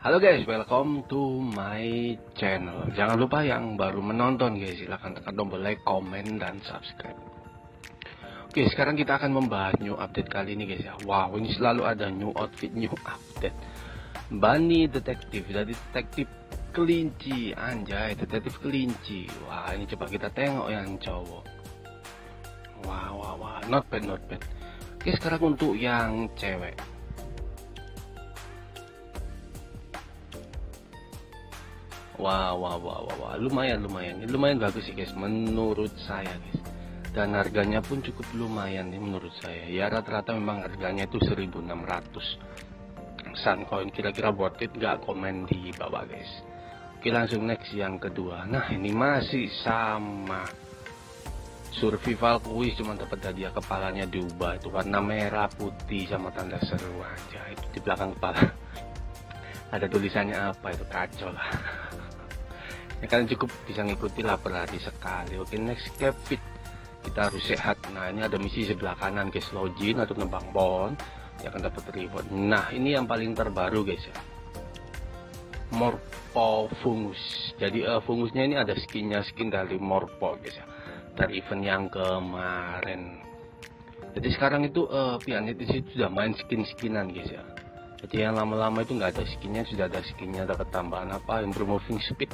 Halo guys, welcome to my channel. Jangan lupa yang baru menonton guys, silahkan tekan tombol like, komen, dan subscribe. Oke, sekarang kita akan membahas new update kali ini guys ya. Wow, ini selalu ada new outfit, new update. Bunny detektif, jadi detektif kelinci, anjay, detektif kelinci. Wah, ini coba kita tengok yang cowok. Wah, wah, wah, not bad, not bad. Oke, sekarang untuk yang cewek. Wah, wah, wah, wah, wah, lumayan, lumayan, lumayan bagus sih guys, menurut saya guys. Dan harganya pun cukup lumayan nih menurut saya. Ya rata-rata memang harganya itu 1600 Suncoin kira-kira worth it nggak komen di bawah guys. Oke langsung next yang kedua. Nah ini masih sama. Survival quiz cuma dapat hadiah kepalanya diubah itu warna merah putih sama tanda seru aja itu di belakang kepala. Ada tulisannya apa itu kacau lah ya kalian cukup bisa ngikuti lah berlari sekali. Oke next capit kita harus sehat. Nah ini ada misi sebelah kanan guys. Login atau nembang pohon. Ya akan dapat reward. Nah ini yang paling terbaru guys ya. Morpho fungus. Jadi uh, fungusnya ini ada skinnya skin dari morpho guys ya. Dari event yang kemarin. Jadi sekarang itu uh, pianit itu sudah main skin-skinan guys ya. Jadi yang lama-lama itu nggak ada skinnya sudah ada skinnya dapat tambahan apa? Yang moving speed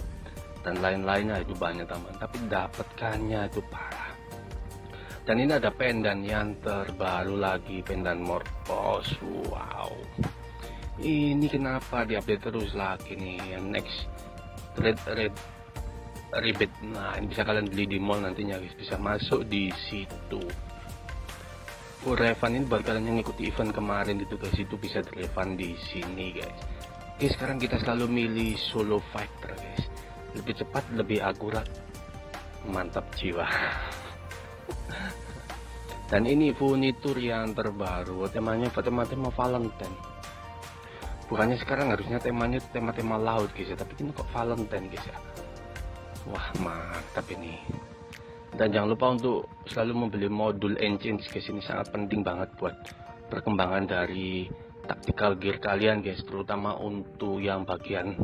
dan lain-lainnya itu banyak teman tapi dapatkannya itu parah. Dan ini ada pendan yang terbaru lagi pendan morphos. Wow. Ini kenapa diupdate terus lagi nih yang next red red ribet nah ini bisa kalian beli di mall nantinya guys. Bisa masuk di situ. Oh, refund ini buat kalian yang ikuti event kemarin itu guys. Itu bisa refund di sini guys. Oke sekarang kita selalu milih solo fighter guys lebih cepat lebih akurat. Mantap jiwa. Dan ini furnitur yang terbaru. Temanya tema-tema Valentine. Bukannya sekarang harusnya temanya tema-tema laut guys ya. Tapi ini kok Valentine guys ya. Wah mantap ini. Dan jangan lupa untuk selalu membeli modul engine guys. Ini sangat penting banget buat perkembangan dari tactical gear kalian guys. Terutama untuk yang bagian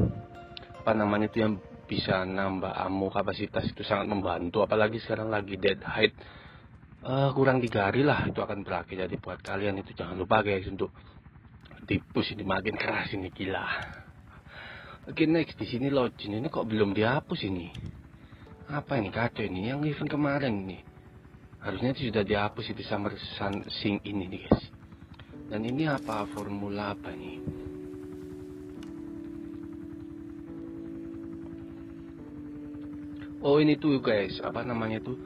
apa namanya itu yang bisa nambah ammo kapasitas itu sangat membantu. Apalagi sekarang lagi dead height. Uh, kurang tiga hari lah itu akan berakhir. Jadi buat kalian itu jangan lupa guys untuk dipus ini makin keras ini gila. Oke okay, next di sini login ini kok belum dihapus ini? Apa ini kacau ini? Yang event kemarin ini. Harusnya itu sudah dihapus itu summer sun sing ini nih guys. Dan ini apa formula apa nih oh ini tuh guys. Apa namanya tuh?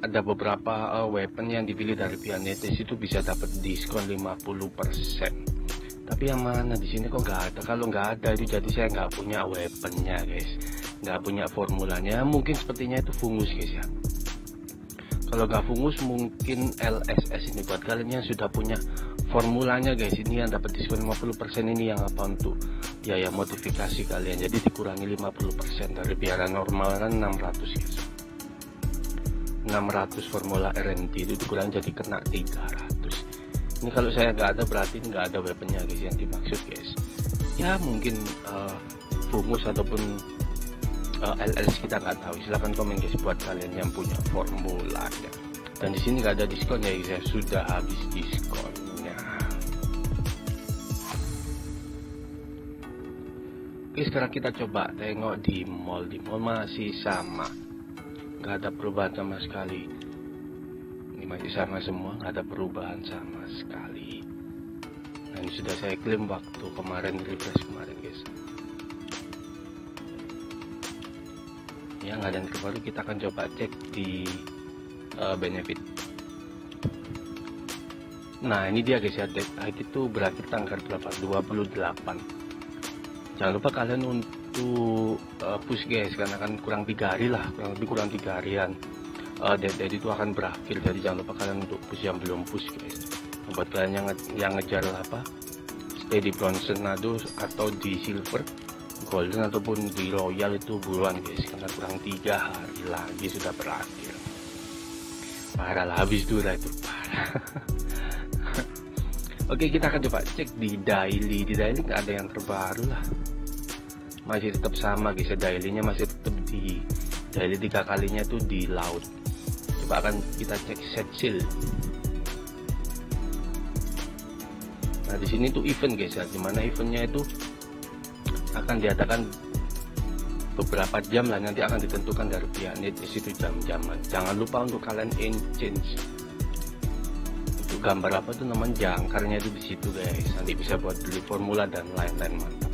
Ada beberapa uh, weapon yang dipilih dari Pianetes itu bisa dapat diskon 50% tapi yang mana di sini kok nggak ada? Kalau nggak ada itu jadi saya nggak punya weaponnya guys. Nggak punya formulanya. Mungkin sepertinya itu fungus guys ya kalau nggak fungus mungkin LSS ini buat kalian yang sudah punya formulanya guys. Ini yang dapat diskon 50% ini yang apa untuk biaya modifikasi kalian. Jadi dikurangi 50% dari biaya normal kan 600 guys. 600 formula RNT itu dikurangi jadi kena 300 ini kalau saya nggak ada berarti nggak ada weaponnya guys yang dimaksud guys. Ya mungkin uh, fungus ataupun uh, eh, LLS kita nggak tahu. Silahkan komen guys buat kalian yang punya formula ya. dan di sini nggak ada diskon ya guys ya. Sudah habis diskon Oke sekarang kita coba tengok di mall. Di mall masih sama. Gak ada perubahan sama sekali. Ini masih sama semua Gak ada perubahan sama sekali. Nah ini sudah saya klaim waktu kemarin refresh kemarin guys Ya nggak ada yang terbaru. Kita akan coba cek di uh, benefit. Nah ini dia guys ya. Dead itu berakhir tanggal 28 jangan lupa kalian untuk uh, push guys karena kan kurang tiga hari lah kurang lebih kurang tiga harian uh, dead itu akan berakhir. Jadi jangan lupa kalian untuk push yang belum push guys. Buat kalian yang yang ngejar apa? Stay di bronze nado atau di silver golden ataupun di royal itu buruan guys. Karena kurang tiga hari lagi sudah berakhir. Parah lah habis dulu itu. Parah. Oke kita akan coba cek di daily. Di daily nggak ada yang terbaru lah. Masih tetap sama guys. Ya dailynya masih tetap di daily tiga kalinya tuh di laut. Coba akan kita cek set seal nah di sini tuh event guys ya. Di mana eventnya itu akan diadakan beberapa jam lah nanti akan ditentukan dari pihak net di situ jam-jaman. Jangan lupa untuk kalian change untuk gambar apa tuh namanya? Jangkarnya itu di situ guys. Nanti bisa buat beli formula dan lain-lain mantap.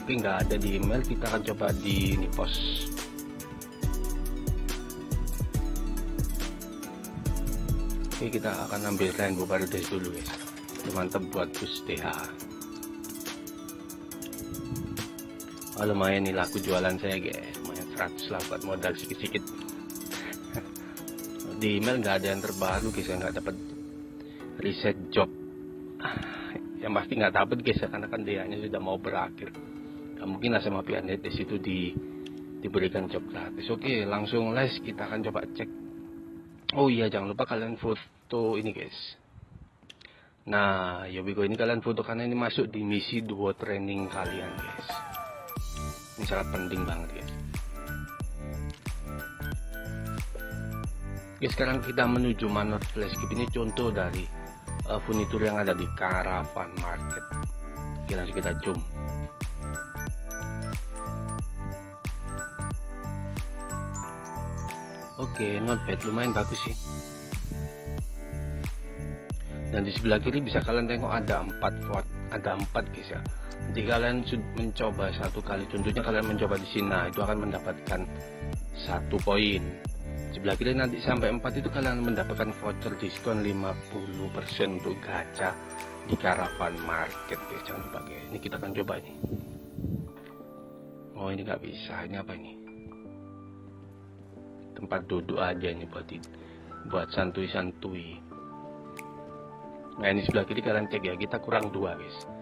Tapi nggak ada di email kita akan coba di ini pos. Oke kita akan ambil rainbow paradise dulu guys. Mantap buat boost TH oh, lumayan nih laku jualan saya guys lumayan 100 lah buat modal sedikit-sedikit di email nggak ada yang terbaru guys saya nggak dapat reset job. Yang pasti nggak dapat guys karena kan dia sudah mau berakhir. Gak mungkin lah sama pihak di situ di diberikan job gratis. Oke langsung les kita akan coba cek. Oh iya jangan lupa kalian foto ini guys nah Yobiko ini kalian foto karena ini masuk di misi dua training kalian guys ini sangat penting banget ya. Oke sekarang kita menuju Manor Flashkeep ini contoh dari uh, furnitur yang ada di Caravan Market. Oke langsung kita zoom. Oke not bad lumayan bagus sih. Dan di sebelah kiri bisa kalian tengok ada empat watt ada empat guys ya jika kalian mencoba satu kali. Contohnya kalian mencoba di sini nah itu akan mendapatkan satu poin. Sebelah kiri nanti sampai 4 itu kalian mendapatkan voucher diskon 50% untuk gacha di caravan market guys jangan lupa guys. Ini kita akan coba ini. Oh ini nggak bisa. Ini apa ini? Tempat duduk aja ini buat buat santuy-santuy. Nah ini sebelah kiri kalian cek ya. Kita kurang dua guys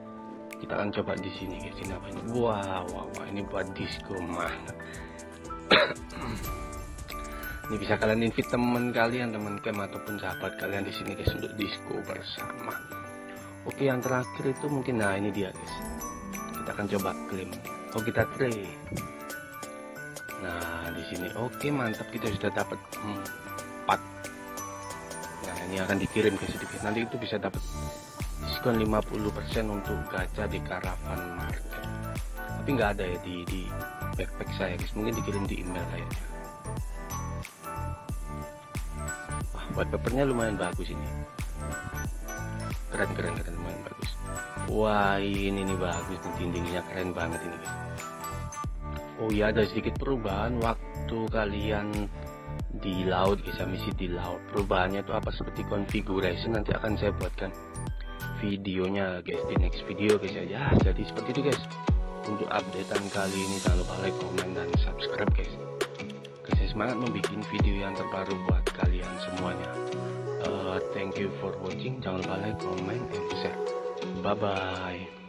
kita akan coba di sini guys ini apa ini? Wow wow, wow. ini buat disco mah. Ini bisa kalian invite teman kalian teman kem ataupun sahabat kalian di sini guys untuk disco bersama. Oke yang terakhir itu mungkin nah ini dia guys. Kita akan coba klaim. Oh kita trade nah di sini. Oke mantap. Kita sudah dapat empat. Nah ini akan dikirim ke sedikit. Nanti itu bisa dapat diskon 50% untuk gacha di caravan market. Tapi nggak ada ya di, di backpack saya guys. Mungkin dikirim di email kayaknya wah wallpapernya lumayan bagus ini. Keren keren keren lumayan bagus. Wah ini nih bagus nih dindingnya keren banget ini guys. Oh iya ada sedikit perubahan waktu kalian di laut guys misi di laut. Perubahannya itu apa? Seperti configuration nanti akan saya buatkan videonya guys. Di next video guys ya, jadi seperti itu guys. Untuk updatean kali ini jangan lupa like comment dan subscribe guys. Kasih semangat membuat video yang terbaru buat kalian semuanya. Uh, thank you for watching. Jangan lupa like comment and share. Bye bye